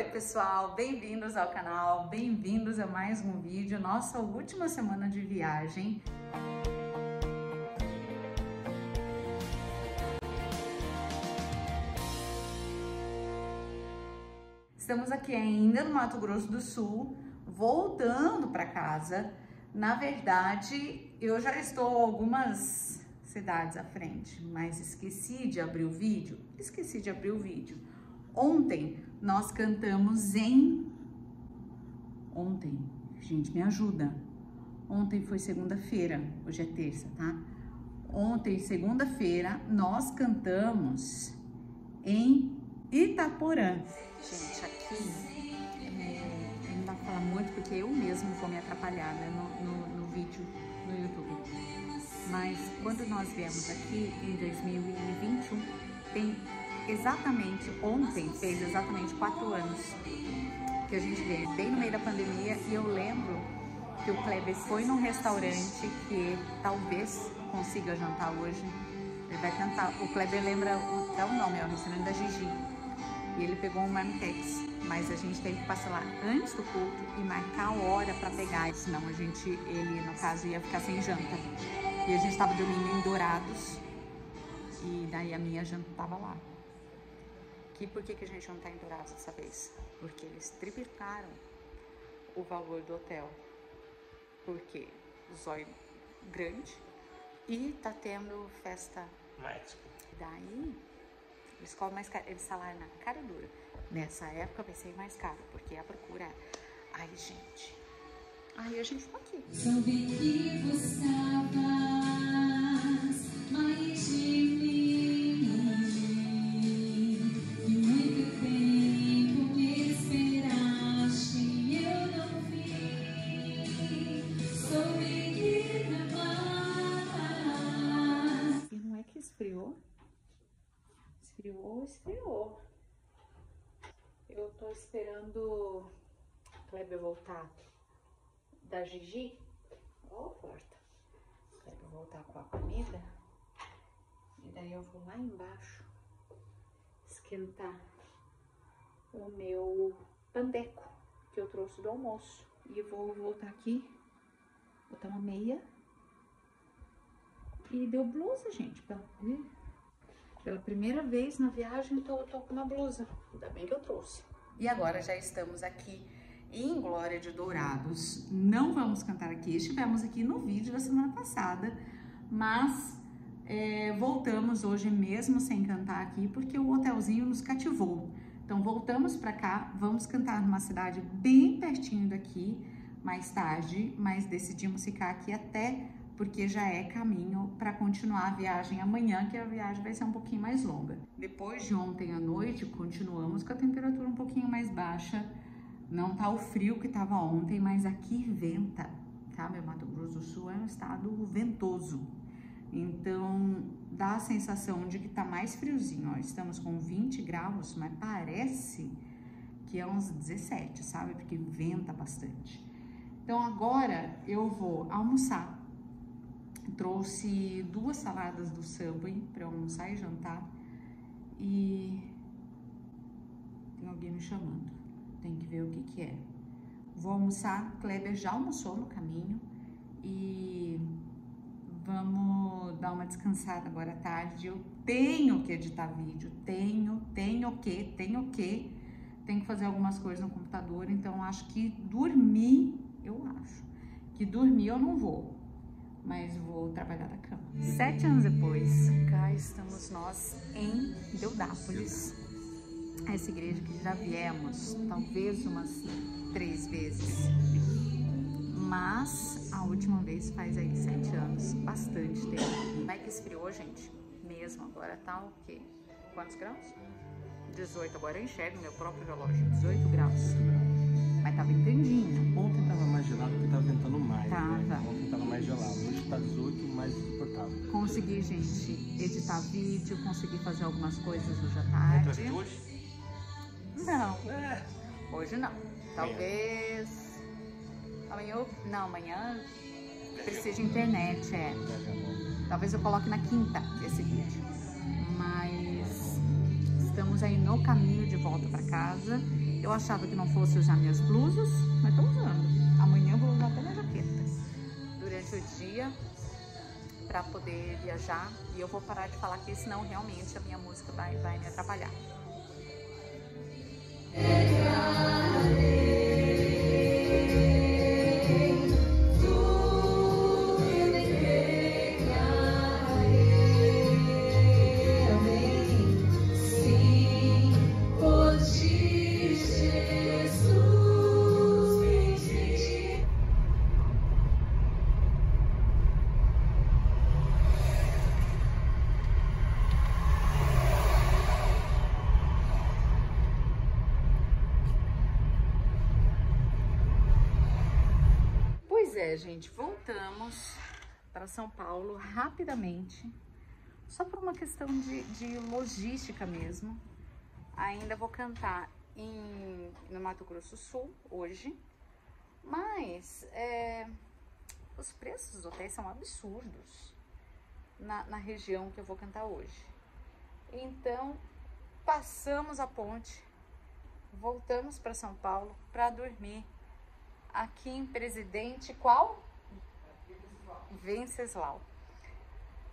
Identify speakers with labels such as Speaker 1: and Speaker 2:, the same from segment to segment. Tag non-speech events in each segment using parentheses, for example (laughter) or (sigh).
Speaker 1: Oi pessoal, bem-vindos ao canal, bem-vindos a mais um vídeo, nossa última semana de viagem. Estamos aqui ainda no Mato Grosso do Sul, voltando para casa. Na verdade, eu já estou algumas cidades à frente, mas esqueci de abrir o vídeo. Esqueci de abrir o vídeo. Ontem nós cantamos em. Ontem, gente, me ajuda. Ontem foi segunda-feira, hoje é terça, tá? Ontem, segunda-feira, nós cantamos em Itaporã. Gente, aqui é, não dá pra falar muito porque eu mesmo vou me atrapalhar né, no, no, no vídeo no YouTube. Mas quando nós viemos aqui em 2021, tem exatamente, ontem fez exatamente quatro anos que a gente veio, bem no meio da pandemia, e eu lembro que o Kleber foi num restaurante que talvez consiga jantar hoje. Ele vai tentar. O Kleber lembra até o nome, é o restaurante da Gigi. E ele pegou um marmitex, mas a gente teve que passar lá antes do culto e marcar a hora para pegar, senão a gente, ele no caso, ia ficar sem janta. E a gente estava dormindo em Dourados e daí a minha janta tava lá. E por que, que a gente não está em Dourados dessa vez? Porque eles triplicaram o valor do hotel. Porque zóio grande e tá tendo festa.
Speaker 2: México.
Speaker 1: Daí eles cobram mais caro, eles salário na cara dura. Nessa época vai ser mais caro, porque a procura é. Ai, gente. Aí a gente ficou aqui.
Speaker 3: Soube que gostavas mais de mim.
Speaker 1: Voltar da Gigi. Ó a porta. Kleber voltar com a comida. E daí eu vou lá embaixo esquentar o meu pandeco que eu trouxe do almoço. E vou voltar aqui, botar uma meia e deu blusa, gente. Pela, pela primeira vez na viagem, tô, tô com uma blusa. Ainda bem que eu trouxe. E agora já estamos aqui em Glória de Dourados. Não vamos cantar aqui, estivemos aqui no vídeo da semana passada, mas é, voltamos hoje mesmo sem cantar aqui, porque o hotelzinho nos cativou. Então voltamos para cá, vamos cantar numa cidade bem pertinho daqui, mais tarde, mas decidimos ficar aqui até porque já é caminho para continuar a viagem amanhã, que a viagem vai ser um pouquinho mais longa. Depois de ontem à noite, continuamos com a temperatura um pouquinho mais baixa. Não tá o frio que tava ontem, mas aqui venta, tá? Meu Mato Grosso do Sul é um estado ventoso. Então, dá a sensação de que tá mais friozinho, ó. Estamos com 20 graus, mas parece que é uns 17, sabe? Porque venta bastante. Então, agora eu vou almoçar. Trouxe duas saladas do Subway para almoçar e jantar. E tem alguém me chamando. Tem que ver o que que é. Vou almoçar. Kleber já almoçou no caminho e vamos dar uma descansada agora à tarde. Eu tenho que editar vídeo, tenho, tenho que, tenho que, tenho que fazer algumas coisas no computador. Então acho que dormir, eu acho que dormir eu não vou, mas vou trabalhar da cama. Sete anos depois, cá estamos nós em Deodápolis, essa igreja que já viemos, talvez umas três vezes, mas a última vez faz aí sete anos, bastante tempo. Como é que esfriou, gente? Mesmo, agora tá o quê? Quantos graus? 18, agora eu enxergo meu próprio relógio, 18 graus. Mas tá ventandinho.
Speaker 2: Ontem tava mais gelado porque tava ventando mais.
Speaker 1: Tava.
Speaker 2: Né? Ontem tava mais gelado. Hoje tá 18, mais suportável.
Speaker 1: Consegui, gente, editar vídeo, consegui fazer algumas coisas hoje à
Speaker 2: Entra
Speaker 1: tarde.
Speaker 2: aqui hoje?
Speaker 1: Não,
Speaker 2: É.
Speaker 1: hoje não. Talvez. Amanhã. eu- Não, amanhã precisa de internet, é. Talvez eu coloque na quinta esse vídeo. Mas estamos aí no caminho de volta para casa Eu achava que não fosse usar minhas blusas, mas tô usando. Amanhã eu vou usar até minha jaqueta. Durante o dia, para poder viajar. E eu vou parar de falar aqui, senão realmente a minha música vai, vai me atrapalhar. É, gente, voltamos para São Paulo rapidamente, só por uma questão de, de logística mesmo. Ainda vou cantar em, no Mato Grosso Sul hoje, mas é, os preços dos hotéis são absurdos na, na região que eu vou cantar hoje. Então, passamos a ponte, voltamos para São Paulo para dormir aqui em Presidente qual? Venceslau.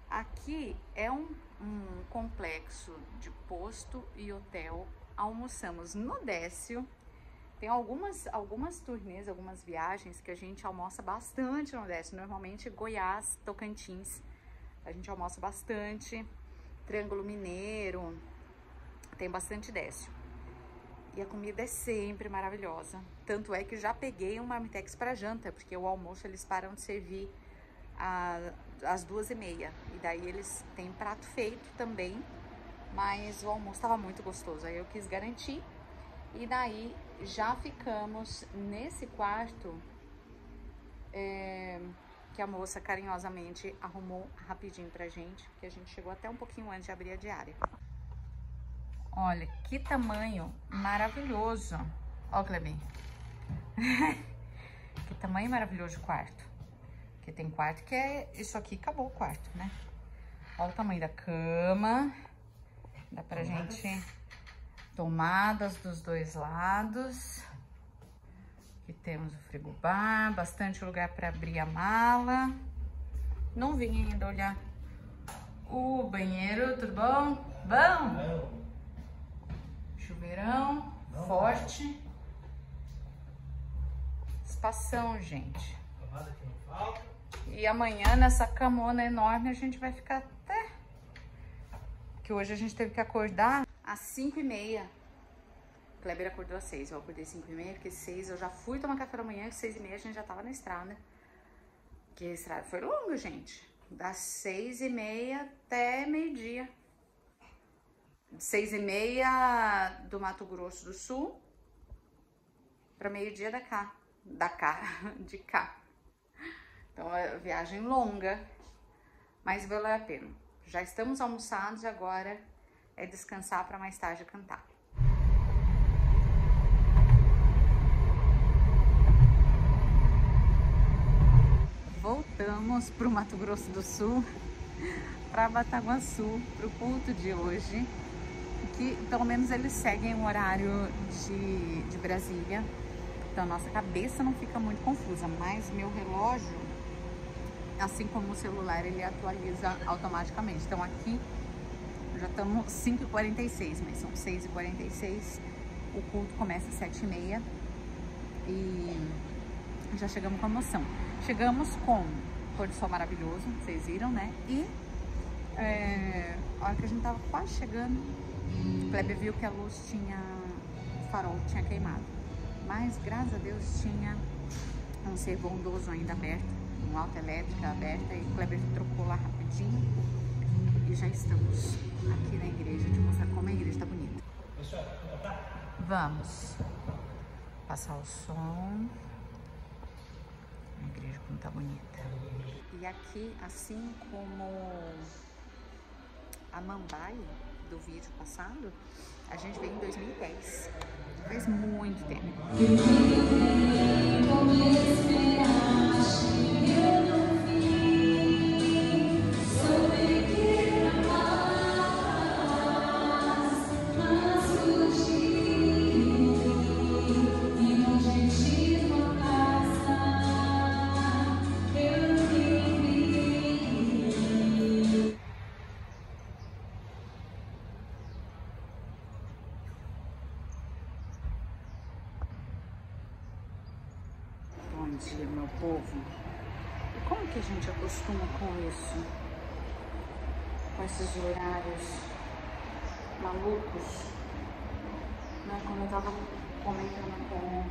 Speaker 1: Aqui é um, um complexo de posto e hotel. Almoçamos no Décio. Tem algumas, algumas turnês, algumas viagens que a gente almoça bastante no Décio. Normalmente Goiás, Tocantins. A gente almoça bastante. Triângulo Mineiro. Tem bastante Décio. E a comida é sempre maravilhosa. Tanto é que já peguei um marmitex para janta, porque o almoço eles param de servir a- às duas e meia. E daí eles têm prato feito também, mas o almoço estava muito gostoso. Aí eu quis garantir. E daí já ficamos nesse quarto é, que a moça carinhosamente arrumou rapidinho pra gente, porque a gente chegou até um pouquinho antes de abrir a diária. Olha, que tamanho maravilhoso. Ó, Clebinho. (laughs) que tamanho maravilhoso de quarto. Porque tem quarto que é... Isso aqui acabou o quarto, né? Olha o tamanho da cama. Dá pra gente... Tomadas dos dois lados. Aqui temos o frigobar. Bastante lugar pra abrir a mala. Não vim ainda olhar o banheiro. Tudo bom? Bom? Chuveirão, forte. Espação, gente. E amanhã, nessa camona enorme, a gente vai ficar até... Que hoje a gente teve que acordar às 5 e meia. O Kleber acordou às 6, eu acordei às 5 e meia, porque 6 eu já fui tomar café da manhã, às 6 e meia a gente já tava na estrada. Que a estrada foi longa, gente. Das 6 e meia até meio-dia seis e meia do Mato Grosso do Sul para meio-dia da cá, da cá, (laughs) de cá. Então é viagem longa, mas valeu a pena. Já estamos almoçados e agora é descansar para mais tarde cantar. Voltamos para o Mato Grosso do Sul, para Bataguaçu, para o culto de hoje que pelo menos eles seguem o horário de, de Brasília. Então nossa cabeça não fica muito confusa, mas meu relógio, assim como o celular, ele atualiza automaticamente. Então aqui já estamos 5h46, mas são 6h46. O culto começa às 7h30 e já chegamos com a moção. Chegamos com pôr do sol maravilhoso, vocês viram, né? E é, a hora que a gente tava quase chegando, o Kleber viu que a luz tinha, o farol tinha queimado. Mas, graças a Deus, tinha um ser bondoso ainda aberto, uma alta elétrica aberta, e o Kleber trocou lá rapidinho. E já estamos aqui na igreja. Eu mostrar como a igreja tá bonita. Vamos passar o som. A igreja como tá bonita. E aqui, assim como a Mambai do vídeo passado, a gente veio em 2010. Faz muito tempo. Acostuma com isso? Com esses horários malucos? Né? Como eu tava comentando com,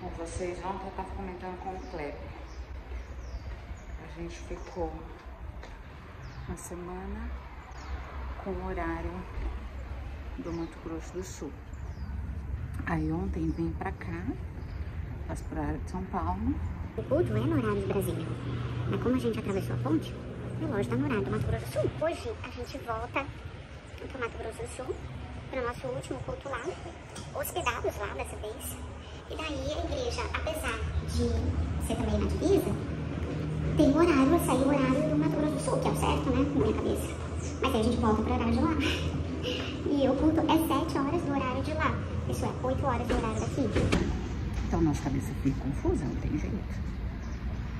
Speaker 1: com vocês ontem, eu tava comentando com o Kleber. A gente ficou uma semana com o horário do Mato Grosso do Sul. Aí ontem vim pra cá, passo pro de São Paulo.
Speaker 4: O culto é no horário de Brasília. Mas como a gente atravessou a ponte, o relógio tá no horário do Mato Grosso do Sul. Hoje a gente volta pro Mato Grosso do Sul, pro nosso último culto lá, hospedados lá dessa vez. E daí a igreja, apesar de ser também na divisa, tem o horário, sai o horário do Mato Grosso do Sul, que é o certo, né, na minha cabeça. Mas aí a gente volta pro horário de lá. (laughs) E o culto é 7 horas do horário de lá. Isso é, 8 horas do horário daqui.
Speaker 1: Então nossa cabeça fica confusa, não tem jeito.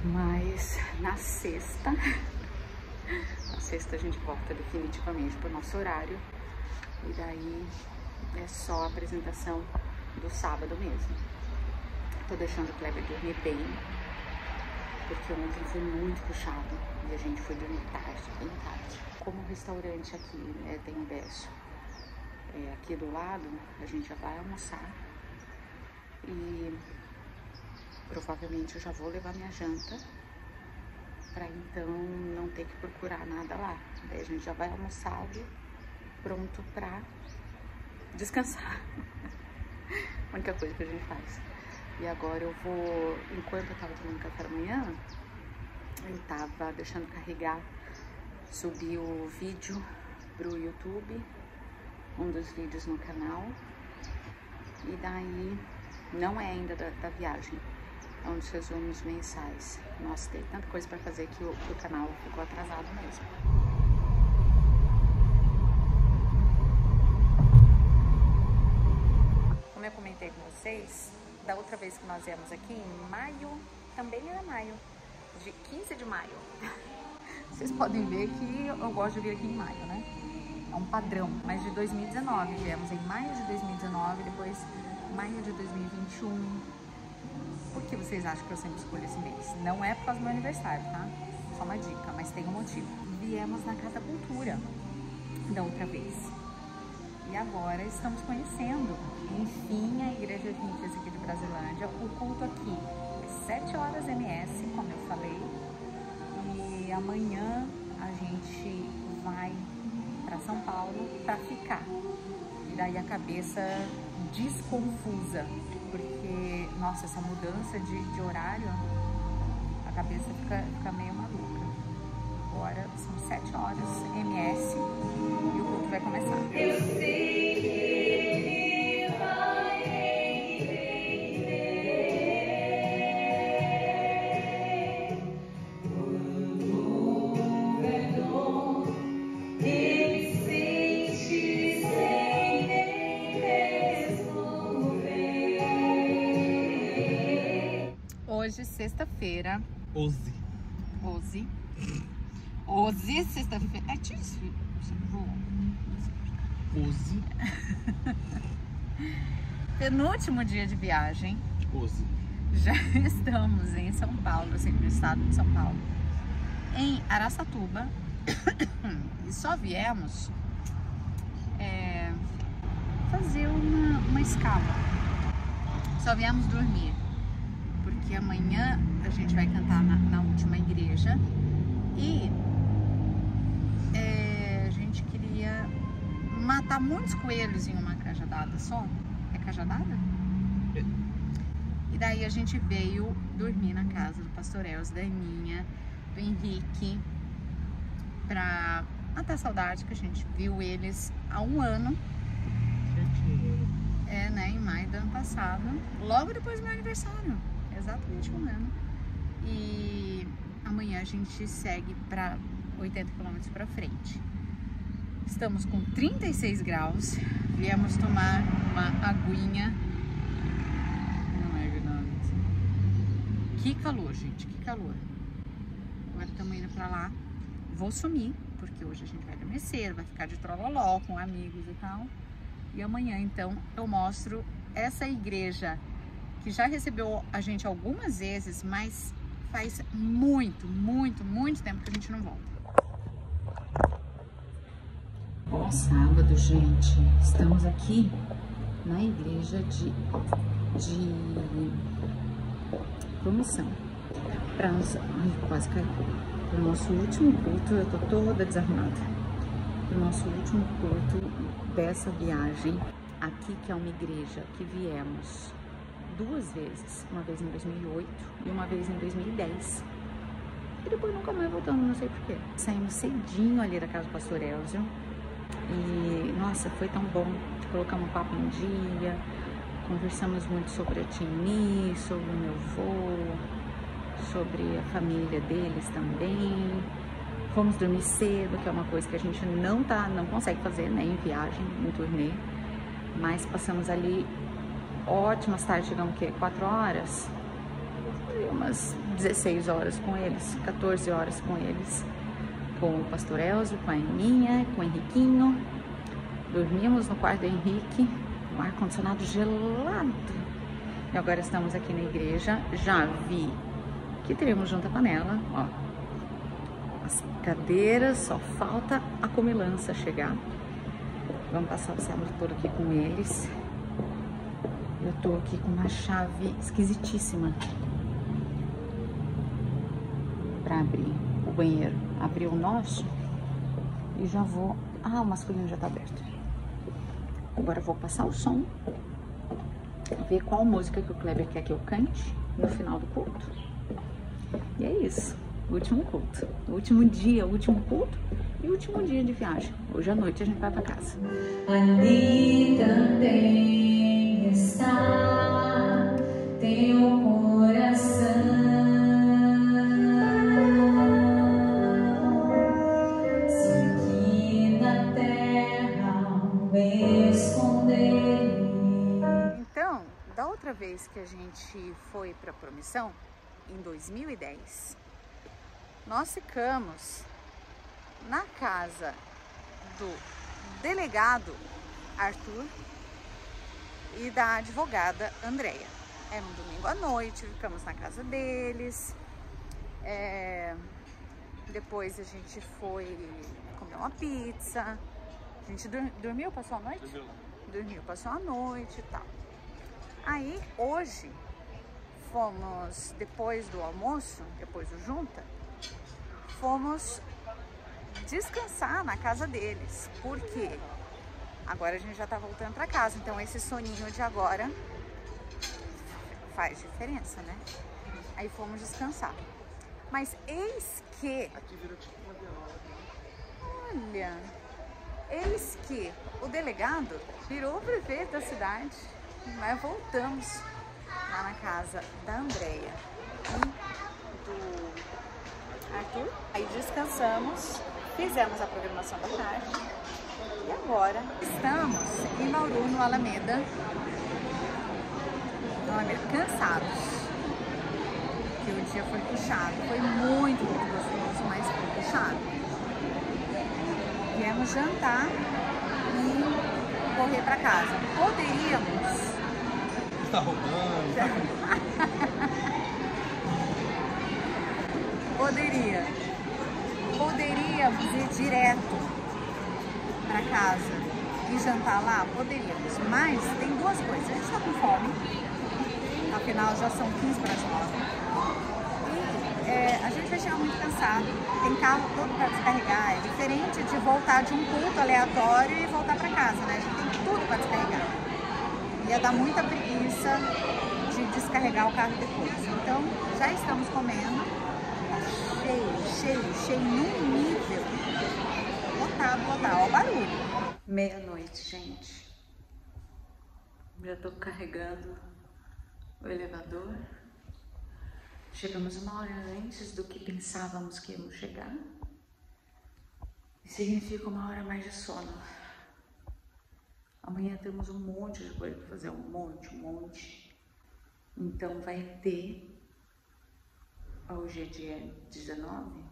Speaker 1: Mas na sexta, na sexta a gente volta definitivamente pro nosso horário. E daí é só a apresentação do sábado mesmo. Tô deixando o Kleber dormir bem, porque ontem foi muito puxado e a gente foi dormir tarde, bem tarde. Como o restaurante aqui né, tem um berço é, aqui do lado, a gente já vai almoçar e provavelmente eu já vou levar minha janta para então não ter que procurar nada lá. Daí a gente já vai almoçado, pronto para descansar. (laughs) a única coisa que a gente faz. E agora eu vou, enquanto eu tava tomando café da manhã, eu tava deixando carregar, subir o vídeo pro YouTube, um dos vídeos no canal. E daí, não é ainda da, da viagem, é um dos resumos mensais. Nossa, tem tanta coisa pra fazer que o, o canal ficou atrasado mesmo. Como eu comentei com vocês, da outra vez que nós viemos aqui, em maio, também era maio, de 15 de maio. (laughs) Vocês podem ver que eu gosto de vir aqui em maio, né? É um padrão, mas de 2019. Viemos em maio de 2019, depois maio de 2021. Por que vocês acham que eu sempre escolho esse mês? Não é por causa do meu aniversário, tá? Só uma dica, mas tem um motivo. Viemos na Casa Cultura da outra vez. E agora estamos conhecendo, enfim, a Igreja Vintes aqui de Brasilândia. O culto aqui é 7 horas MS, como eu falei. E amanhã a gente vai para São Paulo para ficar. E daí a cabeça desconfusa, porque, nossa, essa mudança de, de horário, a cabeça fica, fica meio maluca. Agora são 7 horas MS e o culto vai começar.
Speaker 3: Eu sei
Speaker 1: Hoje, sexta-feira,
Speaker 2: Oze.
Speaker 1: 11. 11, sexta-feira. É difícil.
Speaker 2: Oze.
Speaker 1: Penúltimo dia de viagem.
Speaker 2: Oze.
Speaker 1: Já (laughs) estamos em São Paulo, assim, no estado de São Paulo, em Araçatuba. (coughs) E só viemos é, fazer uma, uma escala. Só viemos dormir. Porque amanhã a gente vai cantar na, na última igreja. E é, a gente queria matar muitos coelhos em uma cajadada só. É cajadada? E daí a gente veio dormir na casa do pastor Elcio, da Aninha, do Henrique, pra matar saudade, que a gente viu eles há um ano, é, né, em maio do ano passado, logo depois do meu aniversário, exatamente um ano. E amanhã a gente segue para 80 quilômetros para frente. Estamos com 36 graus, viemos tomar uma aguinha. Não é verdade. Que calor, gente, que calor. Agora estamos indo pra lá. Vou sumir, porque hoje a gente vai dormir cedo, vai ficar de trololó com amigos e tal. E amanhã, então, eu mostro essa igreja que já recebeu a gente algumas vezes, mas faz muito, muito, muito tempo que a gente não volta. Bom sábado, gente. Estamos aqui na igreja de, de promissão. Para nosso, ai, quase caiu. Para o nosso último culto, eu tô toda desarmada. Para o nosso último culto dessa viagem, aqui que é uma igreja que viemos duas vezes, uma vez em 2008 e uma vez em 2010. E depois nunca mais voltamos, não sei porquê. Saímos cedinho ali da casa do pastor Elzio. E, nossa, foi tão bom. Colocamos papo em dia, conversamos muito sobre a Tini, sobre o meu avô, sobre a família deles também. Fomos dormir cedo, que é uma coisa que a gente não tá, não consegue fazer, né, em viagem, em turnê. Mas passamos ali ótimas tardes, chegamos o quê? 4 horas? Umas 16 horas com eles, 14 horas com eles. Com o pastor Elzo, com a Aninha, com o Henriquinho. Dormimos no quarto do Henrique, um ar-condicionado gelado. E agora estamos aqui na igreja. Já vi que teremos junto a panela, ó. As cadeiras, só falta a comilança chegar. Vamos passar o sábado todo aqui com eles. Eu tô aqui com uma chave esquisitíssima para abrir o banheiro. Abrir o nosso e já vou. Ah, o masculino já tá aberto. Agora eu vou passar o som, ver qual música que o Kleber quer que eu cante no final do culto. E é isso. Último culto. Último dia, último culto e último dia de viagem. Hoje à noite a gente vai para casa.
Speaker 3: Ali também está teu coração. Se na terra esconder.
Speaker 1: Então, da outra vez que a gente foi para Promissão, em 2010, nós ficamos na casa do delegado Arthur e da advogada Andréia. Era um domingo à noite, ficamos na casa deles. É, Depois a gente foi comer uma pizza. A gente dur- dormiu, passou a noite? Dormiu, passou a noite e tal. Aí, hoje, fomos, depois do almoço, depois do junta, fomos descansar na casa deles. Por quê? Agora a gente já tá voltando pra casa, então esse soninho de agora faz diferença, né? Aí fomos descansar. Mas eis que. Olha, eis que o delegado virou o prefeito da cidade. Nós voltamos lá na casa da Andréia e do Arthur. Aí descansamos, fizemos a programação da tarde e agora estamos em Bauru, no Alameda. No Alameda, cansados. Que o dia foi puxado. Foi muito, muito gostoso, mas foi puxado. Viemos jantar e correr para casa. Poderíamos
Speaker 2: Tá roubando. (laughs)
Speaker 1: Poderia. Poderíamos ir direto para casa e jantar lá? Poderíamos. Mas tem duas coisas. A gente tá com fome. Afinal, já são 15 para as 9. E é, a gente vai chegar muito cansado. Tem carro todo para descarregar. É diferente de voltar de um culto aleatório e voltar para casa, né? A gente tem tudo para descarregar. Ia dar muita preguiça de descarregar o carro depois. Então, já estamos comendo cheio, cheio, cheio num nível lotado, lotado. Ó o barulho. Meia-noite, gente. Já tô carregando o elevador. Chegamos uma hora antes do que pensávamos que íamos chegar. Significa uma hora mais de sono. Amanhã temos um monte de coisa para fazer, um monte, um monte. Então vai ter Hoje é dia 19,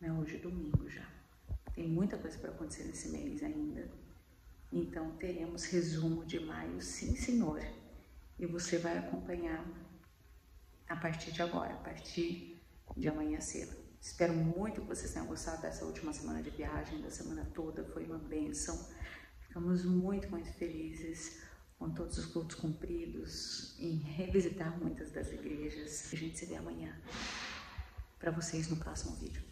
Speaker 1: né? Hoje é domingo já. Tem muita coisa para acontecer nesse mês ainda. Então teremos resumo de maio, sim senhor. e você vai acompanhar a partir de agora, a partir de amanhã cedo. Espero muito que vocês tenham gostado dessa última semana de viagem, da semana toda, foi uma benção. Ficamos muito, muito felizes com todos os cultos cumpridos, em revisitar muitas das igrejas. A gente se vê amanhã para vocês no próximo vídeo.